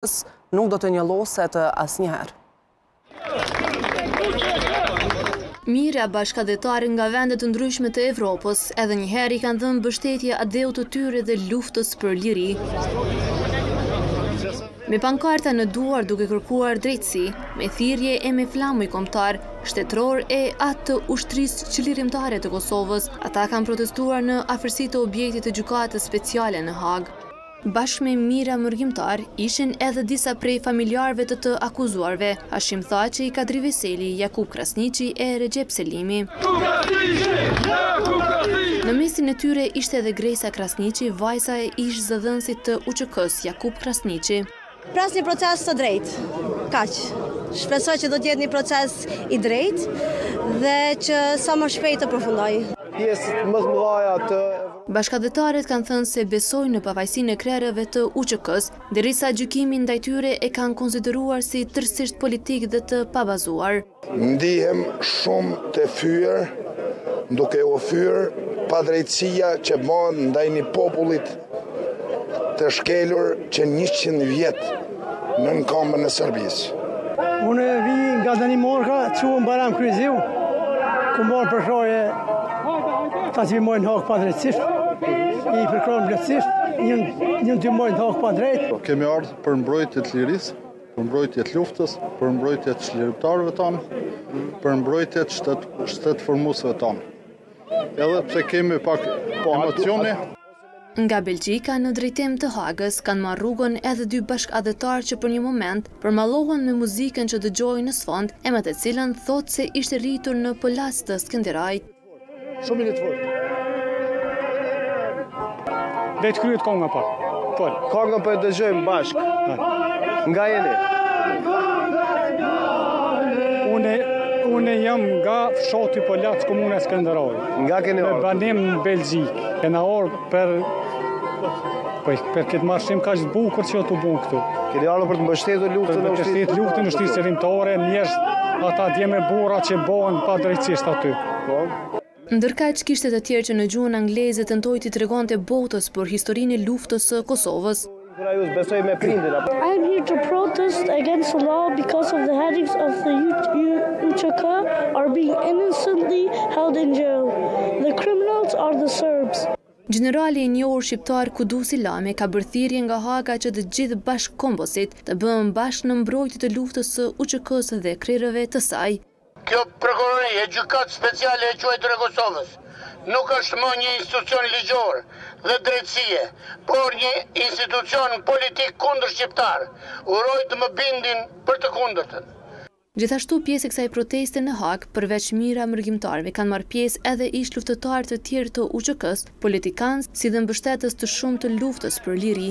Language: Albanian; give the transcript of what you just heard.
Kosovës nuk do të njolloset asnjëherë. Mijëra bashkatdhetarë nga vende të ndryshme të Evropës edhe një herë i kanë dhënë mbështetje atdheut të tyre dhe luftës për liri. Me pankarta në duar duke kërkuar drejtësi, me thirrje e me flamuj kombëtar, shtetëror e atë të Ushtrisë Çlirimtare të Kosovës, ata kanë protestuar në afërsi të objektit të Gjykatës Speciale në Hagë. Bashkë me mijëra mërgimtarë, ishin edhe disa prej familjarëve të të akuzuarve, Hashim Thaçi, Kadri Veseli, Jakup Krasniqi e Rexhep Selimi. Në mesin e tyre ishte edhe Gresa Krasniqi, vajza e ish-zëdhënësit të UÇK-së, Jakup Krasniqi. Pres një proces të drejtë, kaq. Shpresoj që do të jetë një proces i drejtë dhe që sa më shpejt të përfundojë. Bashkatdhetarët kanë thënë se besojnë në pafajësinë e krerëve të UÇK-së, derisa gjykimin ndaj tyre e kanë konsideruar si tërësisht politik dhe të pabazuar. Ndihem shumë i fyer duke u fyer padrejtësia që bahet ndaj një popullit të shkelur që njëqind vjet nën kambën e Serbisë. Unë vij nga Danimarka, quhem Bajram Kryeziu, kam ardhë për përkrahje t'atyne që i majnë n'Hagë padrejtësisht, i përkrahi plotësisht, janë tu i majtë n'Hagë pa drejtë. Kemi ardhë për mbrojtje të lirisë, për mbrojtje të luftës, për mbrojtje të çlirimtarëve tonë, për mbrojtje të shtet, shtetformuesve tonë. Edhe pse kemi pak po emocione. Nga Belgjika në drejtim të Hagës kanë marrë rrugën edhe dy bashkatdhetarë që për një moment përmallohen me muzikën që dëgjojnë në sfond e me të cilën thotë se ishte rritur në Polac të Skenderajt. Shumë të forta. Vetë krejt konga po. Po. Konga po e dëgjojmë bashkë. Nga jeni? Unë unë jam nga fshati Polac komuna Skënderaj. Nga keni ardhë? Me banim në Belgjikë. Kena ardhë Për Po për këtë marshim kaq të bukur që o tu u bo këtu. Keni ardhë për të mbështetur luftën e ushtrisë. Për luftën e Ushtrisë Çlirimtare, njerëz ata djem e burra që mbahen padrejtësisht aty. Po. Ndërkaq kishte të tjerë që në gjuhën angleze tentoi t'i tregonte botës për historinë e luftës së Kosovës. Kurajus besoj me prindin apo? I am here to protest against the law because of the heads of the UCK are being innocently held in jail. The criminals are the Serbs. Gjenerali i njohur shqiptar Kudusi Lama ka bërë thirrje nga Haga që të gjithë bashkëkombosit të bëhen bashkë në mbrojtje të luftës së UÇK-së dhe krerëve të saj. Kjo prokurori e Gjykatë Speciale e quajtur e Kosovës nuk është më një institucion ligjor dhe drejtësie, por një institucion politik kundërshqiptar, uroj të më bindin për të kundërtën. Gjithashtu pjesë e kësaj proteste në Hagë, përveç mijëra mërgimtarëve kanë marrë pjesë edhe ish-luftëtarë të tjerë të UÇK-së, politikanë, si dhe mbështetës të shumtë të luftës për liri.